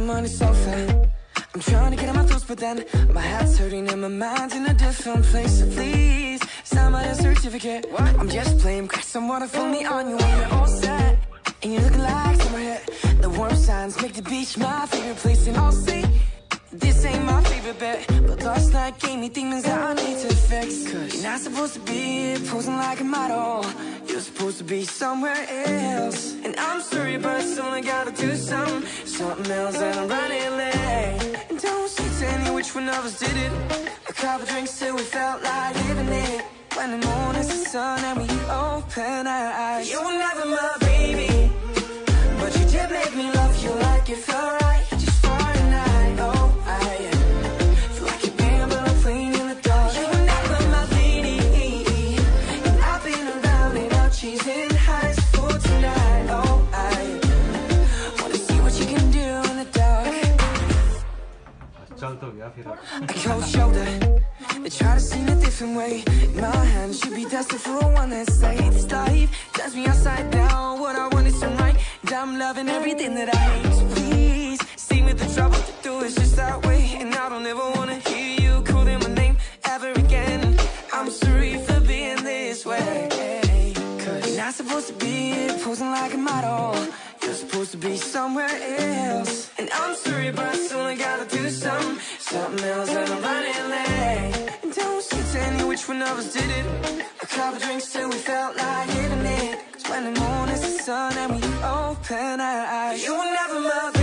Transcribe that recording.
I'm on the sofa. I'm trying to get out my thoughts, but then my head's hurting and my mind's in a different place. So please, sign my certificate. What? I'm just playing, crack some water for me on you when you're all set. And you're looking like summer hit. The warm signs make the beach my favorite place, and I'll say this ain't my favorite bit, but last night gave me demons that I need to fix. Cause you're not supposed to be posing like a model. You're supposed to be somewhere else. And I'm sorry, but I someone gotta do something, something else, and I'm running late. And don't say to any which one of us did it. A couple drinks till we felt like living it. When the moon is the sun and we open our eyes. You were never my Cold shoulder. They try to see me a different way. My hand should be destined for a one that saves this life. Turns me upside down. What I want is right. I'm loving everything that I hate. So please, see me the trouble to do is just that way. And I don't ever wanna hear you calling my name ever again. I'm sorry for being this way. Cause you're not supposed to be posing like a model. You're supposed to be somewhere else. And I'm sorry, but I'm running late. Don't any which one of us did it. A couple drinks till we felt like it. The sun and we open our eyes, you were never my